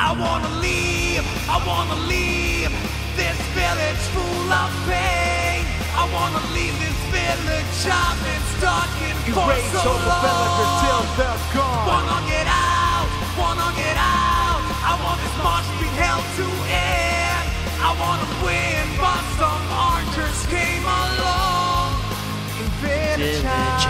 I wanna leave, I wanna leave this village full of pain. I wanna leave this village I've been stuck in for so long. Until they're gone. Wanna get out, wanna get out. I want this march to be held to end. I wanna win, but some archers came along. In village, village